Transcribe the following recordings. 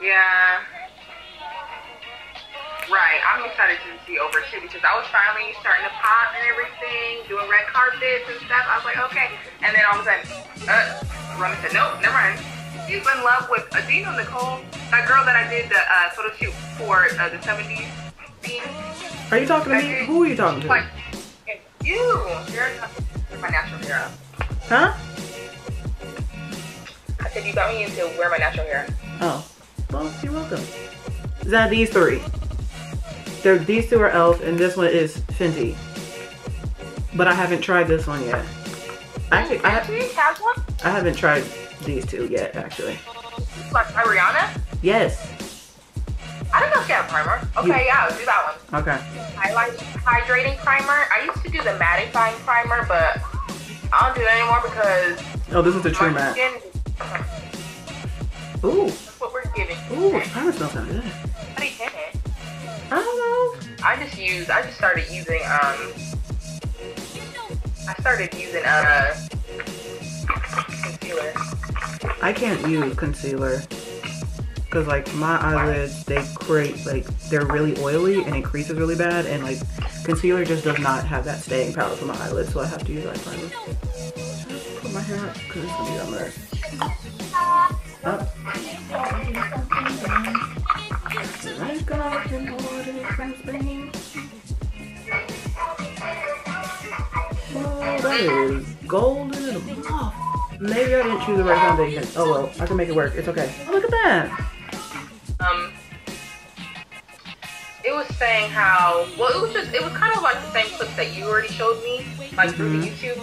Yeah. Right, I'm excited to see over too because I was finally starting to pop and everything, doing red carpets and stuff. I was like, okay. And then all of a sudden, uh, Roman said, nope, never mind. He's in love with, know Nicole? That girl that I did the uh, photo shoot for uh, the 70s theme? Are you talking to me? Who are you talking to? Like, you. You're my natural hero. Huh? I said you got me into wear my natural hair. Oh, well, you're welcome. Is that these three? They're, these two are e.l.f. and this one is Fenty. But I haven't tried this one yet. Actually, I, has one? I haven't tried these two yet, actually. Like by Rihanna? Yes. I don't know if had a primer. Okay, You- yeah, let's do that one. Okay. Highlight hydrating primer. I used to do the mattifying primer, but I don't do it anymore because Oh, this is the True Matte. skin. Ooh, what we're giving. ooh, this primer smells so good. How do you hit it? I don't know. I just used. I just started using. Um. I started using uh concealer. I can't use concealer because like my eyelids they create like they're really oily and it creases really bad and like concealer just does not have that staying power for my eyelids so I have to use eye primer. Put my hair up because it's gonna be on there. Up. Spain. Oh, that is golden muff. Maybe I didn't choose the right foundation. Oh well, I can make it work. It's okay. Oh, look at that. Um. It was saying how well it was just it was kind of like the same clips that you already showed me like through the YouTube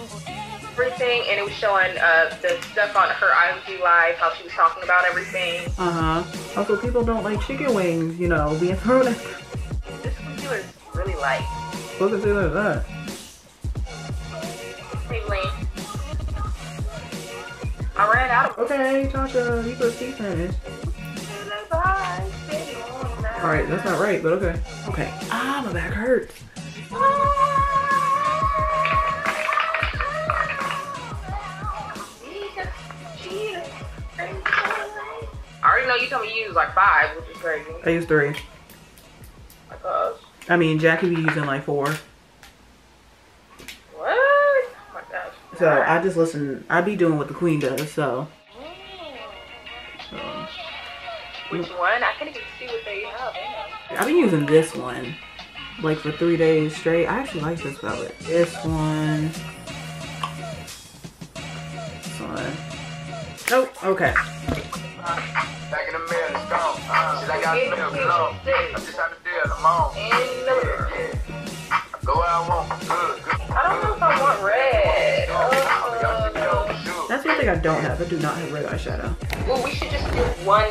everything and it was showing uh the stuff on her IG live how she was talking about everything. Uh huh. Also, people don't like chicken wings, you know, being thrown at. This concealer is really light. What concealer is that? Maybelline. I ran out of Okay, Tasha, you could speak Spanish. Alright, that's not right, but okay. Okay. Ah, my back hurts. Know you told me you use like five, which is crazy. I use three. My gosh. I mean, Jackie be using like four. What? Oh my gosh. So I just listen. I be doing what the queen does, so. so. Which one? I can't even see what they have. I've been using this one like for three days straight. I actually like this palette. This one. This one. Nope. Okay. Back in the mill, it's gone. Uh, shit, I got the milk alone. I just had to deal, I'm on. In the middle. Yeah. I go where I want. Good, good. I don't know if I want red. Y'all should know Uh. That's one thing I don't have. I do not have red eyeshadow. well, we should just do one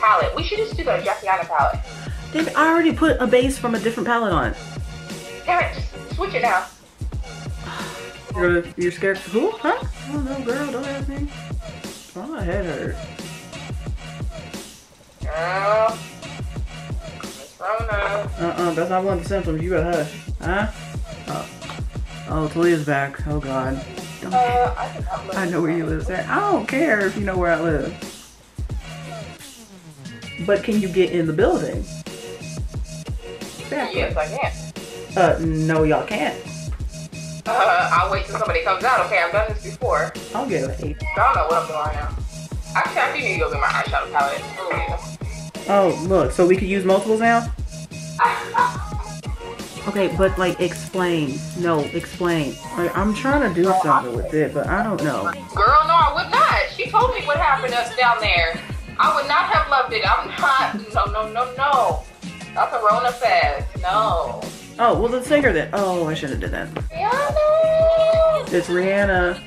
palette. We should just do the Jackie Aina palette. Did I already put a base from a different palette on? Damn it, just switch it now. You're, you're scared? Who? Huh? Oh no, girl, don't ask me. Oh, my head hurt. Girl. Uh-uh, that's not one of the symptoms. You better hush. Huh? Oh. Oh, Talia's back. Oh, God. Don't Uh, I I'm know where you live. I don't care if you know where I live. But can you get in the building? Exactly. Yes, I can. Uh, no, y'all can't. Uh, I'll wait till somebody comes out. Okay, I've done this before. I'll give it. I don't know what I'm doing right now. Actually, I do need to go get my eyeshadow palette. Oh, yeah. Oh, look, so we could use multiples now? Okay, but like, explain. No, explain. Like, I'm trying to do something with it, but I don't know. Girl, no, I would not. She told me what happened us down there. I would not have loved it. I'm not. No, no, no, no. That's a Rona fest. No. Oh, well, the singer then. Oh, I shouldn't have did that. Rihanna. It's Rihanna.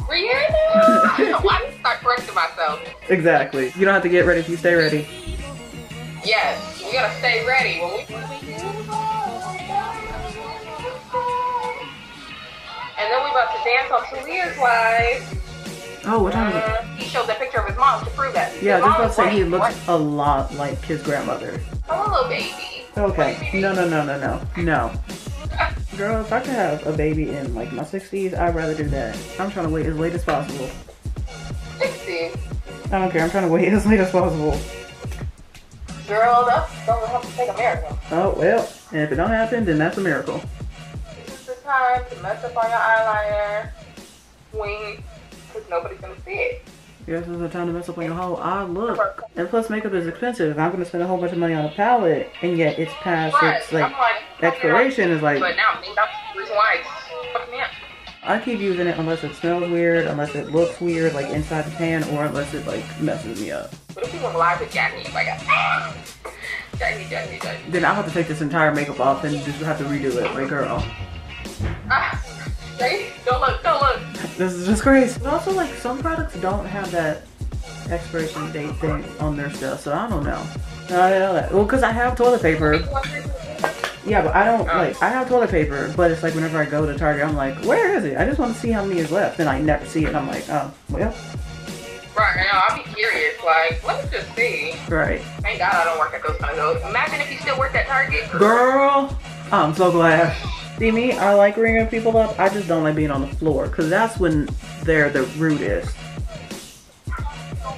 Rihanna. Why did I start correcting myself? Exactly. You don't have to get ready if you stay ready. Yes, we gotta stay ready when we. And then we about to dance on Talia's live. Oh, what time is it? Uh, he showed that picture of his mom to prove that. Yeah, just about to say he looks a lot like his grandmother. Little baby. Okay. No, no, no, no, no. No. Girl, if I could have a baby in like my 60s, I'd rather do that. I'm trying to wait as late as possible. 60. I don't care. I'm trying to wait as late as possible. Girl, that's gonna have to take a miracle. Oh well, and if it don't happen, then that's a miracle. This is the time to mess up on your eyeliner, wing, because nobody's gonna see it. Yes, this is the time to mess up on your whole eye look. And plus, makeup is expensive. I'm gonna spend a whole bunch of money on a palette, and yet it's past its like like, expiration is like But now, that's the reason why it's fucking me. I keep using it unless it smells weird, unless it looks weird, like inside the pan, or unless it like messes me up. What if people live with Jackie? Like, ah, Jackie, Jackie, Jackie. Then I'll have to take this entire makeup off and just have to redo it. Like, girl, Ah, Jackie, don't look, don't look. this is disgrace. But also, like, some products don't have that expiration date thing on their stuff, so I don't know. I don't know that. Well, because I have toilet paper. Yeah, but I don't Oh. like. I have toilet paper, but it's like whenever I go to Target, I'm like, where is it? I just want to see how many is left, and I never see it. And I'm like, oh, well, Right, now I'll be curious. Like, let me just see. right, Thank God I don't work at those kind of those. Imagine if you still worked at Target. girl. I'm so glad. See me, I like ringing people up. I just don't like being on the floor, cause that's when they're the rudest.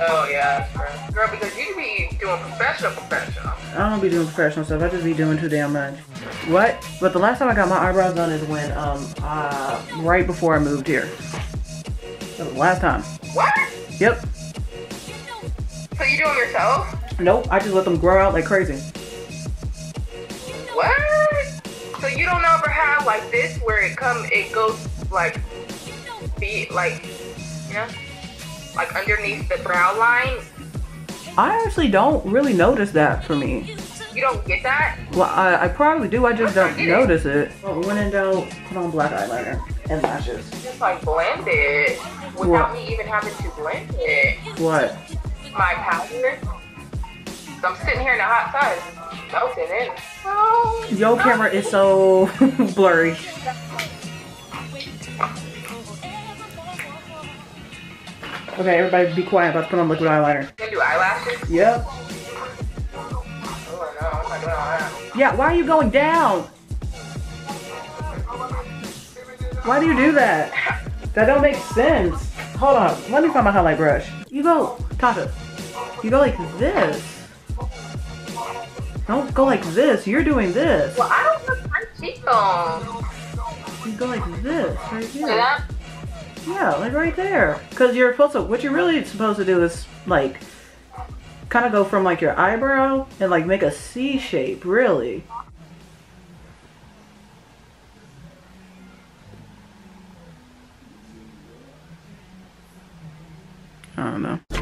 Oh yeah, girl. girl, because you be doing professional, professional. I don't be doing professional stuff. I just be doing too damn much. What? But the last time I got my eyebrows done is when, um, uh, right before I moved here. That was the last time. What? Yep. So you do them yourself? Nope. I just let them grow out like crazy. What? So you don't ever have like this where it come, it goes like, be like, you know, like underneath the brow line. I actually don't really notice that for me. You don't get that? Well, I, I probably do. I just don't get it. notice it. Well, when in doubt, put on black eyeliner and lashes. Just like blend it without me even having to blend it. What? My powder. I'm sitting here in the hot sun, melting in. Oh, Your camera is so blurry. Okay, everybody be quiet. About to put on liquid eyeliner. You gonna do eyelashes? Yep. Oh no, I'm. Yeah, why are you going down? Why do you do that? That don't make sense. Hold on, let me find my highlight brush. You go, Tasha. You go like this. Don't go like this. You're doing this. Well, I don't have my cheekbones. You go like this right here. that? Yeah, like right there. Cause you're supposed to. What you're really supposed to do is like, kind of go from like your eyebrow and like make a C shape. Really. I don't know.